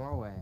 doorway.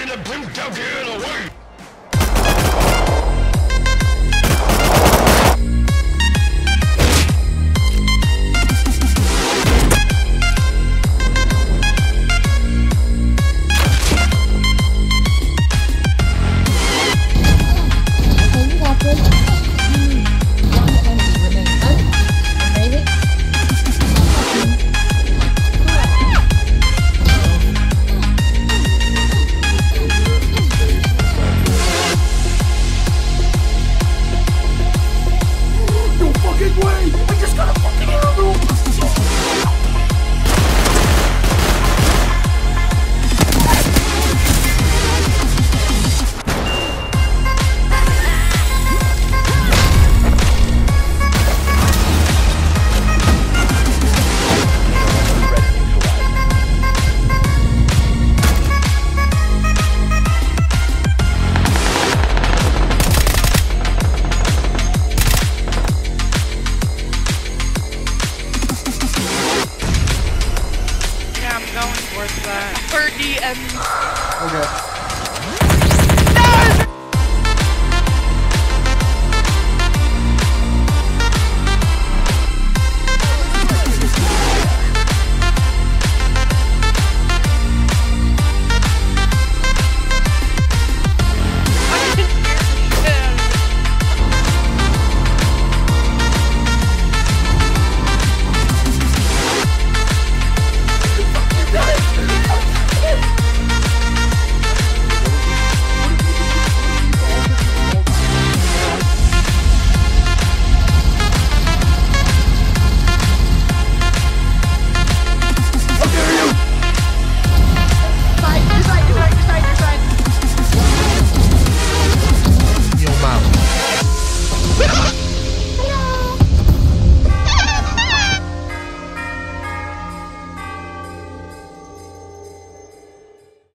Okay, Yeah, I'm going towards that. 30 and Okay.